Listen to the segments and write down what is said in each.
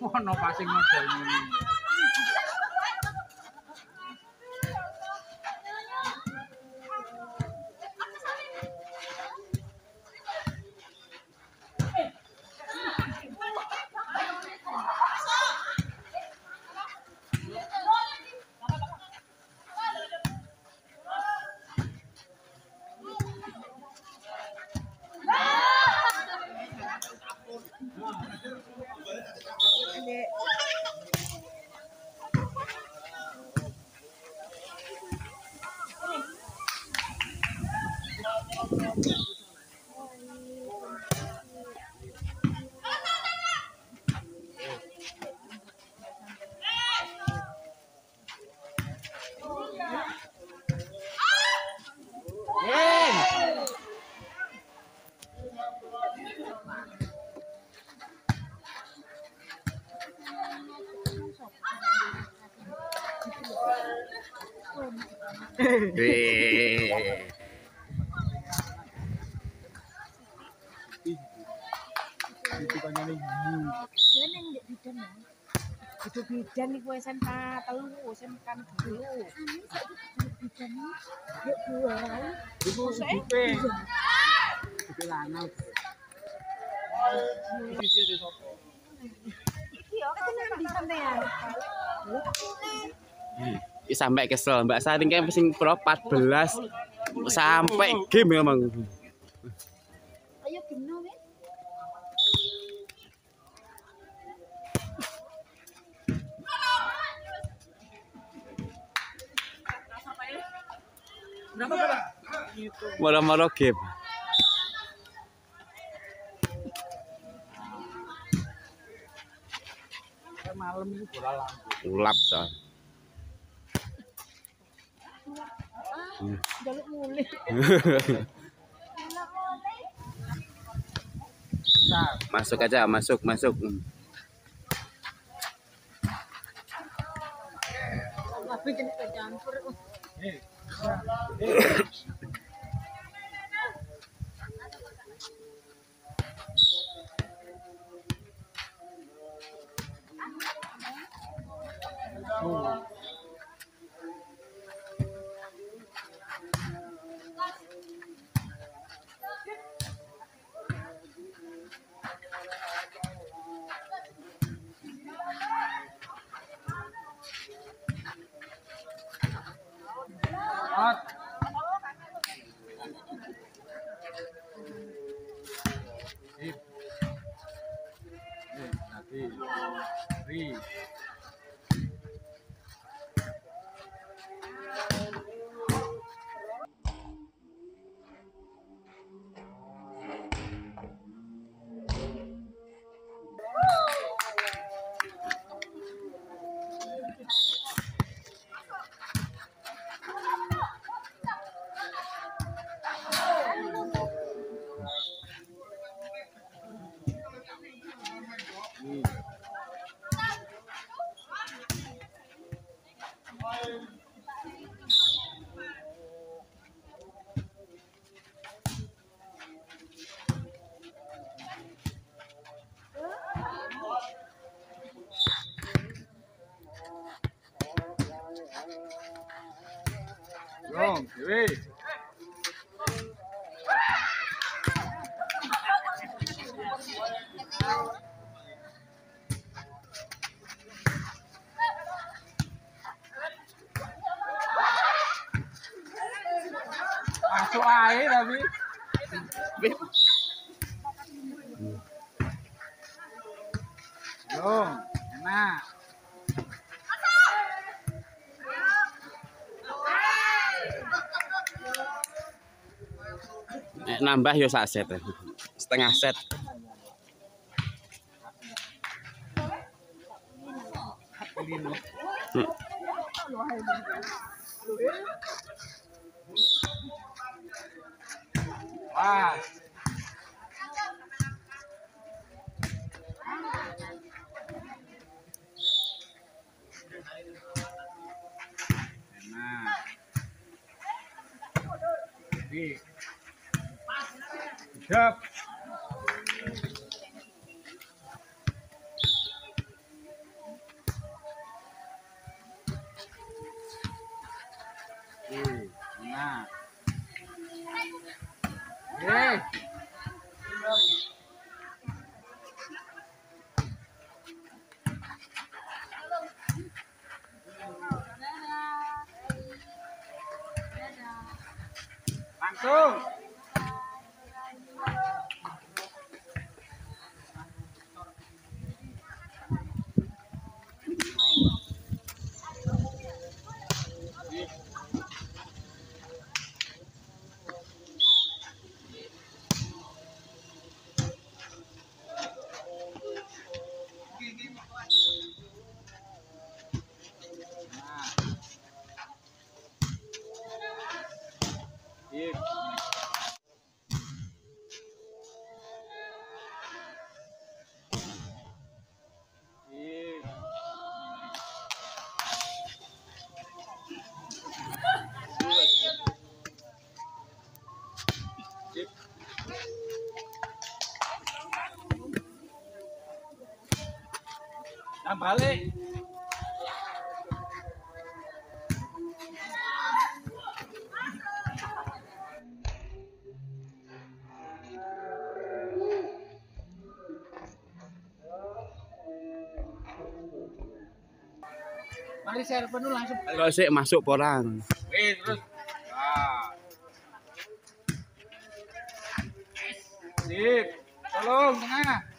Ono passing model ini. Wih. Bidan iku SMK telu, SMK dulu. Bidan yuk dua. Ibu Dipe. Dipe lanang. Iki yo ketenan di sampean. Ih, sampai kesel Mbak Saring kayak mesin pro 14 sampai game ya emang. Ayo. Moro-moro game. Malam ini bola lampu. Ulap so. Jaluk mulih. Nah, Masuk aja, masuk, masuk. Tapi kena kecampur. Oh. Bye. Tapi. Enak. Eh, nambah yo sak set. Setengah set. Hmm. Pas. Enak. Sedap. Di. Balik. Mari server dulu langsung. Kalau sih masuk porang. Terus. Nah. Sip. Tolong tengah.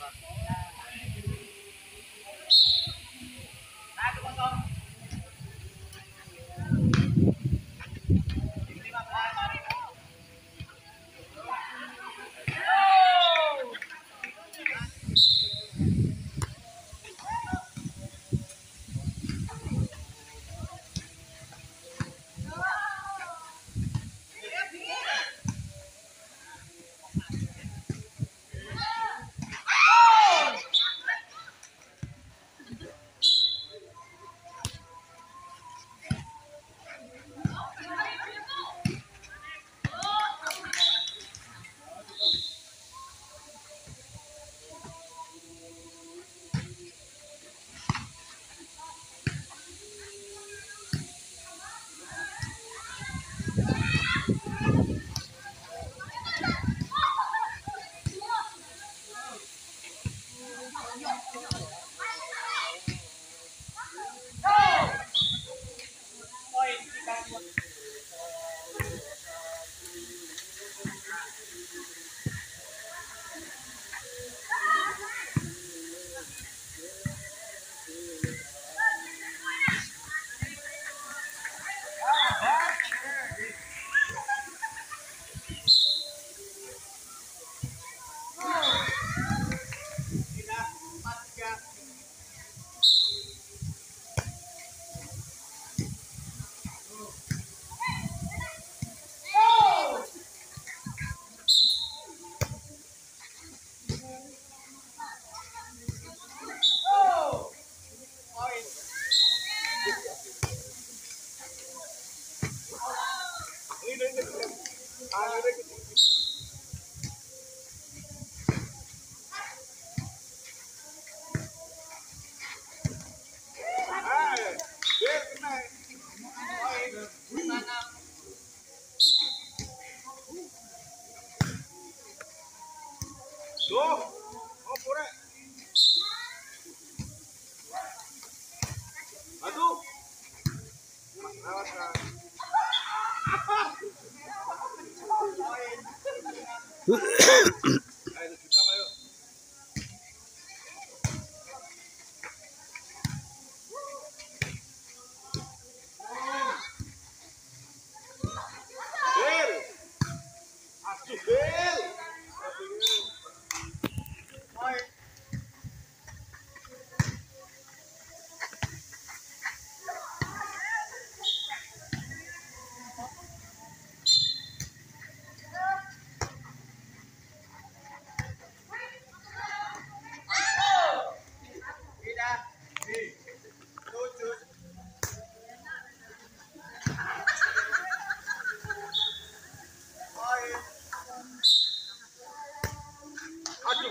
Thank you. Yeah.